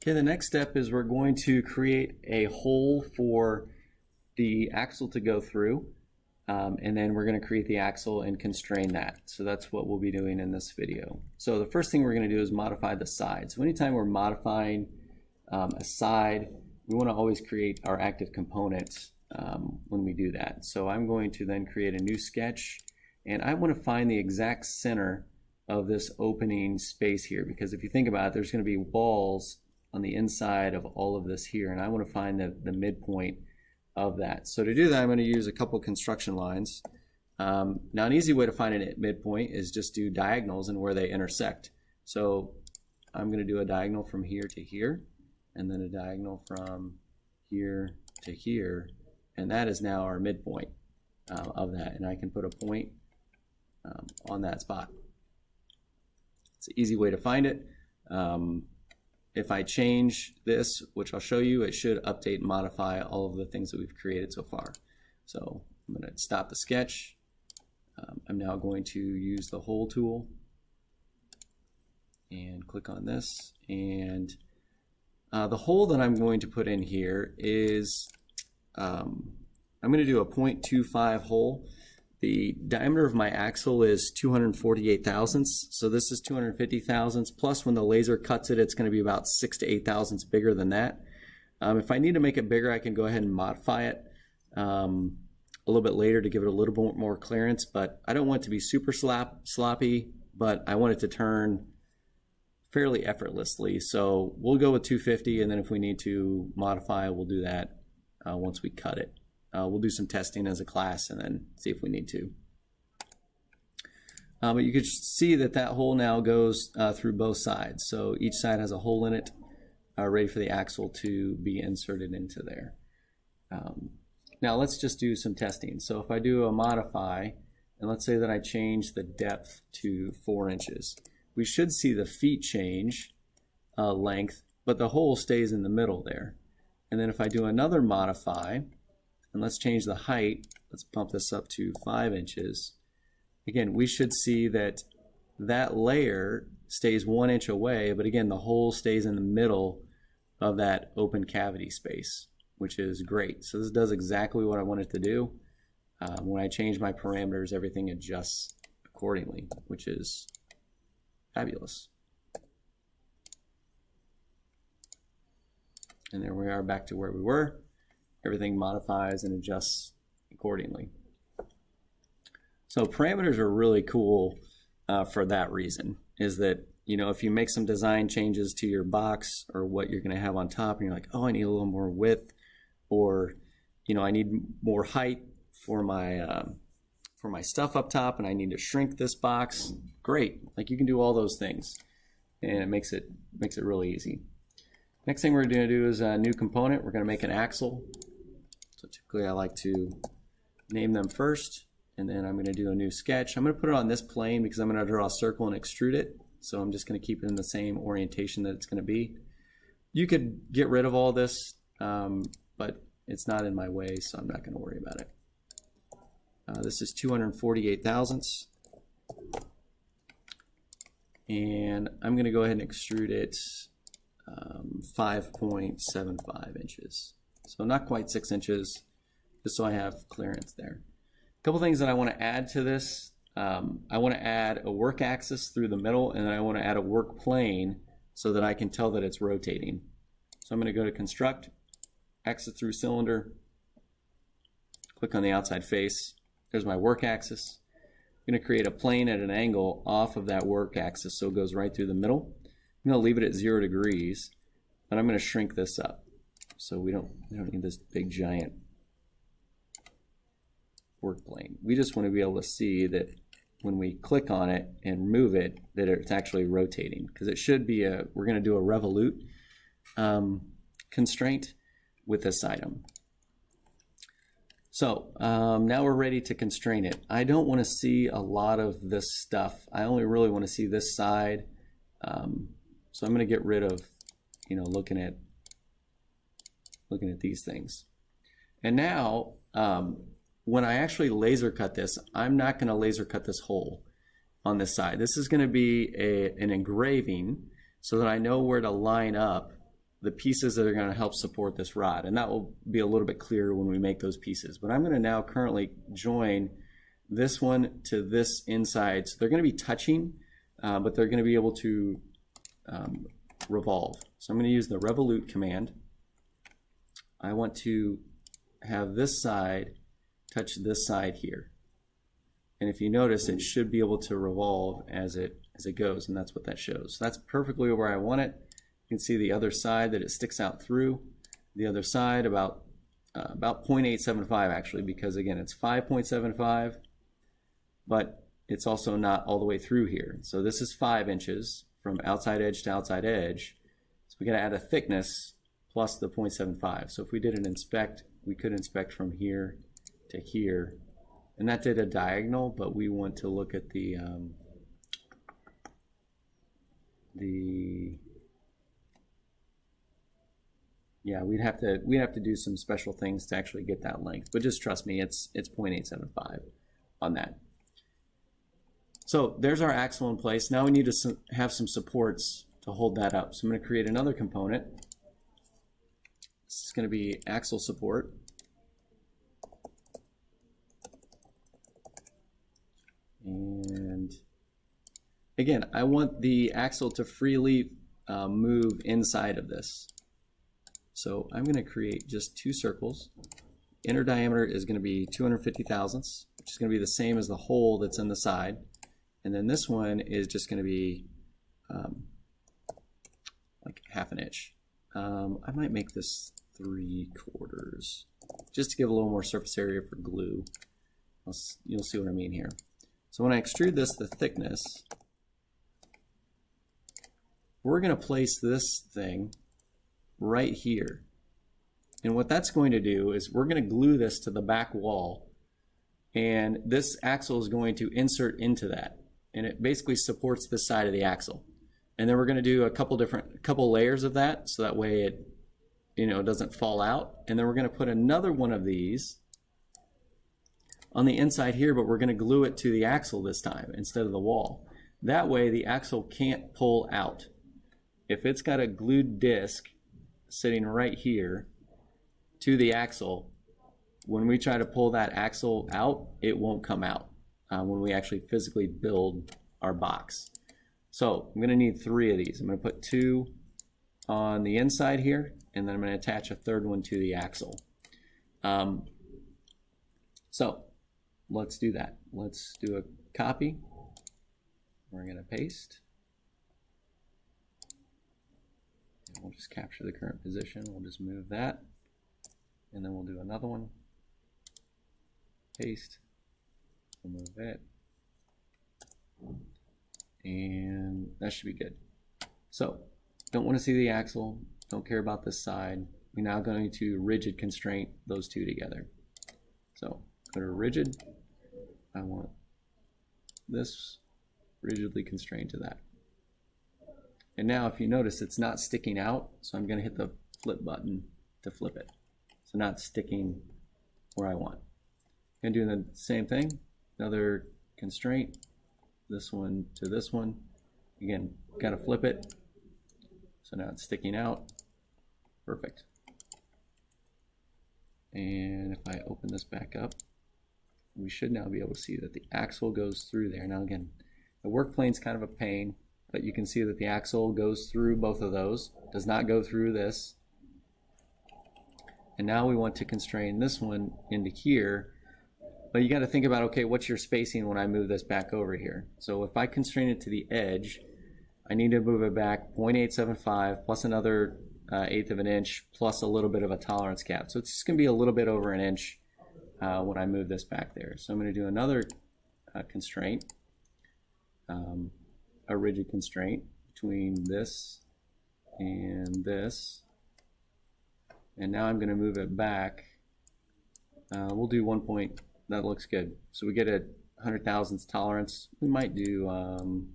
Okay, the next step is we're going to create a hole for the axle to go through. Um, and then we're going to create the axle and constrain that. So that's what we'll be doing in this video. So the first thing we're going to do is modify the side. So anytime we're modifying um, a side, we want to always create our active component um, when we do that. So I'm going to then create a new sketch and I want to find the exact center of this opening space here because if you think about it, there's going to be walls on the inside of all of this here and I want to find the, the midpoint of that. So to do that, I'm going to use a couple construction lines. Um, now, an easy way to find a midpoint is just do diagonals and where they intersect. So I'm going to do a diagonal from here to here, and then a diagonal from here to here, and that is now our midpoint uh, of that. And I can put a point um, on that spot. It's an easy way to find it. Um, if I change this, which I'll show you, it should update and modify all of the things that we've created so far. So I'm going to stop the sketch. Um, I'm now going to use the hole tool and click on this. And uh, the hole that I'm going to put in here is, um, I'm going to do a 0.25 hole. The diameter of my axle is 248 thousandths, so this is 250 thousandths, plus when the laser cuts it, it's going to be about 6 to 8 thousandths bigger than that. Um, if I need to make it bigger, I can go ahead and modify it um, a little bit later to give it a little bit more clearance, but I don't want it to be super slap, sloppy, but I want it to turn fairly effortlessly. So we'll go with 250, and then if we need to modify, we'll do that uh, once we cut it. Uh, we'll do some testing as a class and then see if we need to. Uh, but you can see that that hole now goes uh, through both sides. So each side has a hole in it, uh, ready for the axle to be inserted into there. Um, now let's just do some testing. So if I do a modify, and let's say that I change the depth to four inches, we should see the feet change uh, length, but the hole stays in the middle there. And then if I do another modify, and let's change the height. Let's bump this up to five inches. Again, we should see that that layer stays one inch away, but again, the hole stays in the middle of that open cavity space, which is great. So this does exactly what I want it to do. Um, when I change my parameters, everything adjusts accordingly, which is fabulous. And there we are back to where we were everything modifies and adjusts accordingly. So parameters are really cool uh, for that reason, is that, you know, if you make some design changes to your box or what you're going to have on top and you're like, oh, I need a little more width or, you know, I need more height for my, uh, for my stuff up top and I need to shrink this box, great. Like you can do all those things and it makes it, makes it really easy. Next thing we're going to do is a new component. We're going to make an axle. So typically I like to name them first, and then I'm going to do a new sketch. I'm going to put it on this plane because I'm going to draw a circle and extrude it. So I'm just going to keep it in the same orientation that it's going to be. You could get rid of all this, um, but it's not in my way, so I'm not going to worry about it. Uh, this is 248 thousandths. And I'm going to go ahead and extrude it um, 5.75 inches. So not quite six inches, just so I have clearance there. A couple things that I want to add to this. Um, I want to add a work axis through the middle, and then I want to add a work plane so that I can tell that it's rotating. So I'm going to go to Construct, Axis through Cylinder, click on the outside face. There's my work axis. I'm going to create a plane at an angle off of that work axis so it goes right through the middle. I'm going to leave it at zero degrees, and I'm going to shrink this up. So we don't, we don't need this big giant work plane. We just want to be able to see that when we click on it and move it, that it's actually rotating. Because it should be a, we're going to do a revolute um, constraint with this item. So um, now we're ready to constrain it. I don't want to see a lot of this stuff. I only really want to see this side. Um, so I'm going to get rid of, you know, looking at looking at these things. And now, um, when I actually laser cut this, I'm not going to laser cut this hole on this side. This is going to be a, an engraving so that I know where to line up the pieces that are going to help support this rod. And that will be a little bit clearer when we make those pieces. But I'm going to now currently join this one to this inside. So they're going to be touching, uh, but they're going to be able to um, revolve. So I'm going to use the revolute command. I want to have this side touch this side here. And if you notice, it should be able to revolve as it as it goes, and that's what that shows. So that's perfectly where I want it. You can see the other side that it sticks out through. The other side about uh, about 0.875 actually, because again, it's 5.75, but it's also not all the way through here. So this is five inches from outside edge to outside edge. So we got to add a thickness plus the 0.75. So if we did an inspect, we could inspect from here to here. And that did a diagonal, but we want to look at the um, the yeah, we'd have to we'd have to do some special things to actually get that length. But just trust me, it's it's 0.875 on that. So there's our axle in place. Now we need to have some supports to hold that up. So I'm going to create another component. Is going to be axle support. And again, I want the axle to freely uh, move inside of this. So I'm going to create just two circles. Inner diameter is going to be 250 thousandths, which is going to be the same as the hole that's in the side. And then this one is just going to be um, like half an inch. Um, I might make this three quarters just to give a little more surface area for glue. you'll see what I mean here. So when I extrude this, the thickness, we're going to place this thing right here. And what that's going to do is we're going to glue this to the back wall and this axle is going to insert into that and it basically supports the side of the axle. And then we're going to do a couple different, couple layers of that so that way it, you know, it doesn't fall out. And then we're going to put another one of these on the inside here, but we're going to glue it to the axle this time instead of the wall. That way the axle can't pull out. If it's got a glued disc sitting right here to the axle, when we try to pull that axle out, it won't come out uh, when we actually physically build our box. So I'm going to need three of these. I'm going to put two on the inside here, and then I'm going to attach a third one to the axle. Um, so let's do that. Let's do a copy. We're going to paste. And we'll just capture the current position. We'll just move that. And then we'll do another one. Paste remove it. And that should be good. So, don't want to see the axle, don't care about this side. We're now going to rigid constraint those two together. So, go to rigid. I want this rigidly constrained to that. And now if you notice it's not sticking out, so I'm going to hit the flip button to flip it. So not sticking where I want. And doing the same thing, another constraint, this one to this one. Again, got to flip it. So now it's sticking out. Perfect. And if I open this back up, we should now be able to see that the axle goes through there. Now again, the work plane's kind of a pain, but you can see that the axle goes through both of those, does not go through this. And now we want to constrain this one into here but you got to think about, okay, what's your spacing when I move this back over here? So if I constrain it to the edge, I need to move it back 0.875 plus another uh, eighth of an inch plus a little bit of a tolerance gap. So it's just going to be a little bit over an inch uh, when I move this back there. So I'm going to do another uh, constraint, um, a rigid constraint between this and this. And now I'm going to move it back. Uh, we'll do 1 point. that looks good. So we get a 100 thousandths tolerance. We might do um,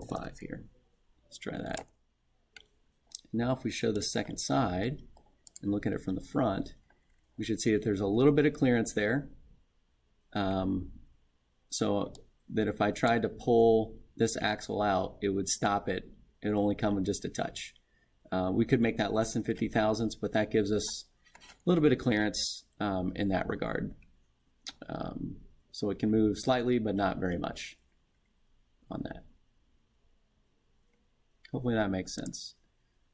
05 here. Let's try that. Now if we show the second side and look at it from the front, we should see that there's a little bit of clearance there. Um, so that if I tried to pull this axle out, it would stop it. It would only come with just a touch. Uh, we could make that less than 50 thousandths, but that gives us a little bit of clearance um, in that regard. Um, so it can move slightly, but not very much on that. Hopefully that makes sense.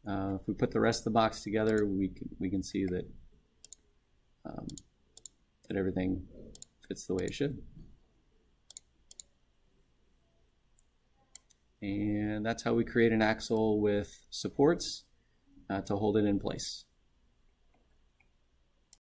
Uh, if we put the rest of the box together, we can, we can see that, um, that everything fits the way it should. And that's how we create an axle with supports uh, to hold it in place.